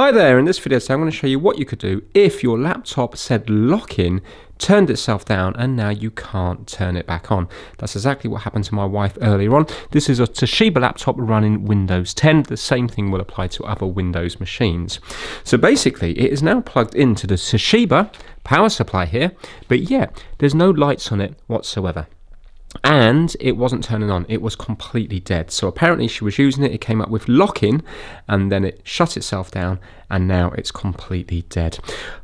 Hi there, in this video today I'm going to show you what you could do if your laptop said lock in, turned itself down and now you can't turn it back on. That's exactly what happened to my wife earlier on. This is a Toshiba laptop running Windows 10. The same thing will apply to other Windows machines. So basically it is now plugged into the Toshiba power supply here, but yeah, there's no lights on it whatsoever and it wasn't turning on it was completely dead so apparently she was using it it came up with lock-in and then it shut itself down and now it's completely dead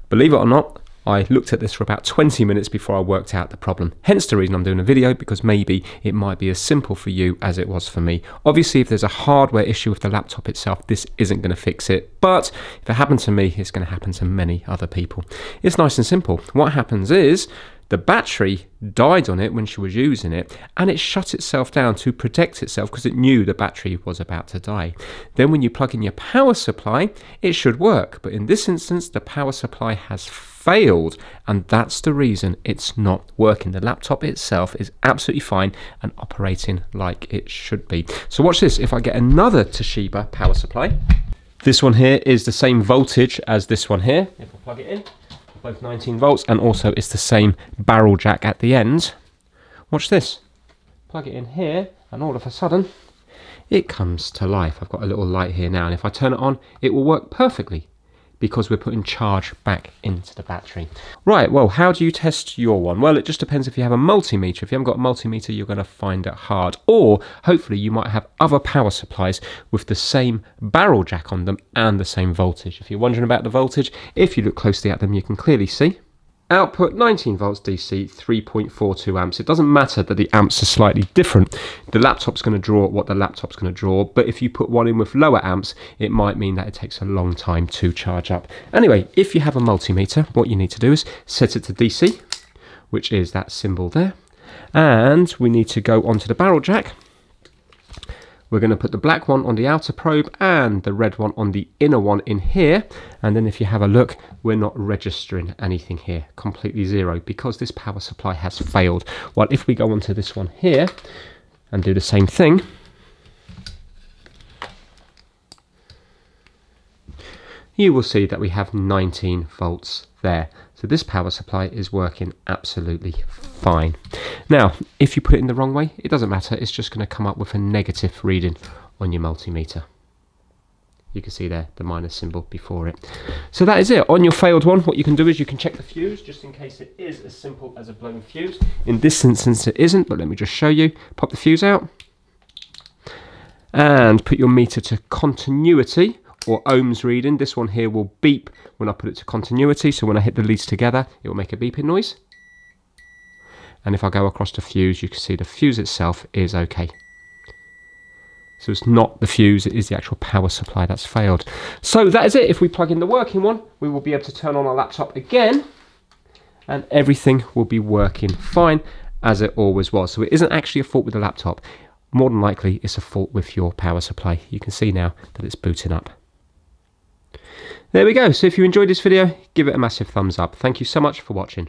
believe it or not I looked at this for about 20 minutes before I worked out the problem. Hence the reason I'm doing a video because maybe it might be as simple for you as it was for me. Obviously, if there's a hardware issue with the laptop itself, this isn't going to fix it. But if it happened to me, it's going to happen to many other people. It's nice and simple. What happens is the battery died on it when she was using it and it shut itself down to protect itself because it knew the battery was about to die. Then when you plug in your power supply, it should work. But in this instance, the power supply has failed and that's the reason it's not working. The laptop itself is absolutely fine and operating like it should be. So watch this. If I get another Toshiba power supply, this one here is the same voltage as this one here. If I plug it in, both 19 volts and also it's the same barrel jack at the end. Watch this. Plug it in here and all of a sudden it comes to life. I've got a little light here now and if I turn it on it will work perfectly because we're putting charge back into the battery. Right, well, how do you test your one? Well, it just depends if you have a multimeter. If you haven't got a multimeter, you're going to find it hard. Or, hopefully, you might have other power supplies with the same barrel jack on them and the same voltage. If you're wondering about the voltage, if you look closely at them, you can clearly see Output 19 volts DC, 3.42 amps. It doesn't matter that the amps are slightly different. The laptop's going to draw what the laptop's going to draw, but if you put one in with lower amps, it might mean that it takes a long time to charge up. Anyway, if you have a multimeter, what you need to do is set it to DC, which is that symbol there. And we need to go onto the barrel jack we're going to put the black one on the outer probe and the red one on the inner one in here. And then if you have a look, we're not registering anything here, completely zero, because this power supply has failed. Well, if we go onto this one here and do the same thing, you will see that we have 19 volts there. So this power supply is working absolutely fine. Now, if you put it in the wrong way, it doesn't matter. It's just going to come up with a negative reading on your multimeter. You can see there the minus symbol before it. So that is it. On your failed one, what you can do is you can check the fuse, just in case it is as simple as a blown fuse. In this instance, it isn't, but let me just show you. Pop the fuse out and put your meter to continuity or ohms reading. This one here will beep when I put it to continuity. So when I hit the leads together, it will make a beeping noise. And if I go across the fuse, you can see the fuse itself is okay. So it's not the fuse, it is the actual power supply that's failed. So that is it. If we plug in the working one, we will be able to turn on our laptop again and everything will be working fine as it always was. So it isn't actually a fault with the laptop. More than likely, it's a fault with your power supply. You can see now that it's booting up. There we go. So if you enjoyed this video, give it a massive thumbs up. Thank you so much for watching.